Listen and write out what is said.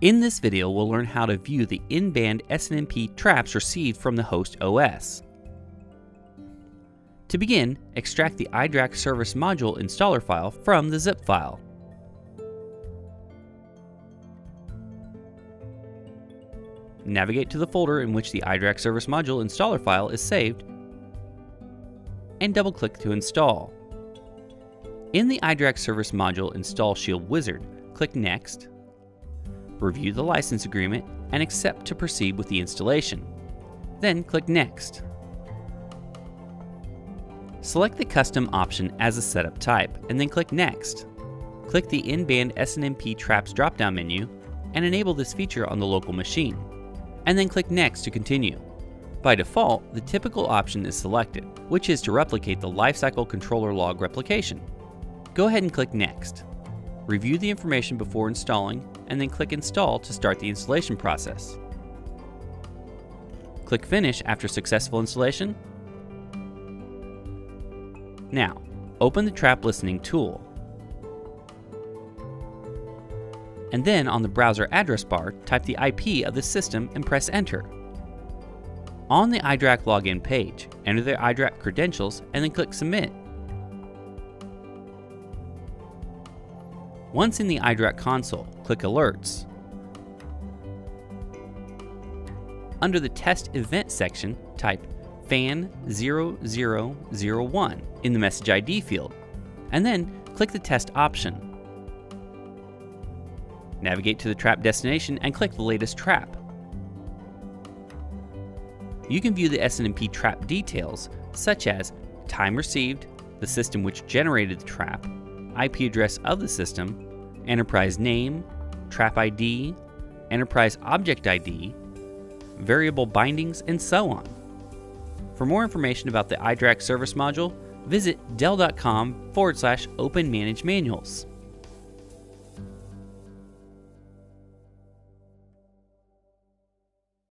In this video, we'll learn how to view the in-band SNMP traps received from the host OS. To begin, extract the iDRAC Service Module installer file from the zip file. Navigate to the folder in which the iDRAC Service Module installer file is saved and double-click to install. In the iDRAC Service Module Install Shield Wizard, click Next, review the license agreement, and accept to proceed with the installation. Then click Next. Select the custom option as a setup type, and then click Next. Click the in-band SNMP Traps drop-down menu and enable this feature on the local machine, and then click Next to continue. By default, the typical option is selected, which is to replicate the lifecycle controller log replication. Go ahead and click Next. Review the information before installing, and then click Install to start the installation process. Click Finish after successful installation. Now, open the Trap Listening tool. And then on the browser address bar, type the IP of the system and press Enter. On the iDRAC login page, enter the iDRAC credentials and then click Submit. Once in the iDRAC console, click Alerts. Under the Test Event section, type FAN0001 in the Message ID field, and then click the Test option. Navigate to the trap destination and click the latest trap. You can view the SNMP trap details, such as time received, the system which generated the trap, IP address of the system, enterprise name, trap ID, enterprise object ID, variable bindings, and so on. For more information about the iDRAC service module, visit dell.com forward slash open manage manuals.